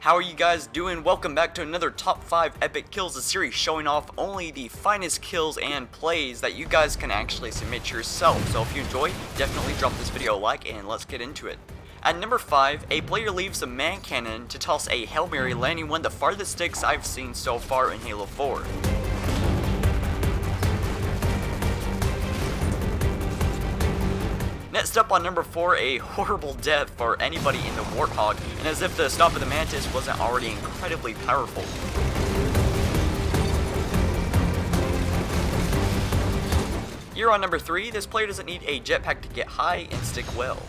How are you guys doing? Welcome back to another top 5 epic kills, a series showing off only the finest kills and plays that you guys can actually submit yourself. So if you enjoy, definitely drop this video a like and let's get into it. At number 5, a player leaves a man cannon to toss a Hail Mary landing one of the farthest sticks I've seen so far in Halo 4. Next up on number 4, a horrible death for anybody in the Warthog, and as if the Stomp of the Mantis wasn't already incredibly powerful. Here on number 3, this player doesn't need a jetpack to get high and stick well.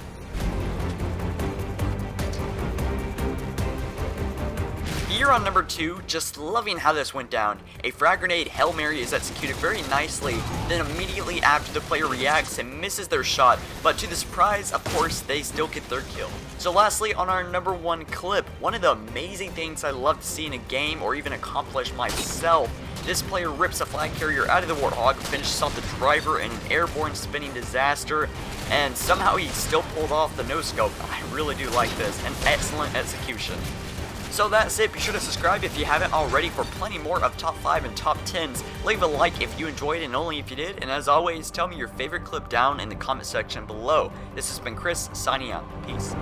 Here on number 2, just loving how this went down. A frag grenade Hail Mary is executed very nicely, then immediately after the player reacts and misses their shot, but to the surprise, of course, they still get their kill. So lastly, on our number 1 clip, one of the amazing things I love to see in a game or even accomplish myself this player rips a flag carrier out of the Warthog, finishes off the driver in an airborne spinning disaster, and somehow he still pulled off the no-scope. I really do like this. An excellent execution. So that's it. Be sure to subscribe if you haven't already for plenty more of top 5 and top 10s. Leave a like if you enjoyed and only if you did. And as always, tell me your favorite clip down in the comment section below. This has been Chris signing out. Peace.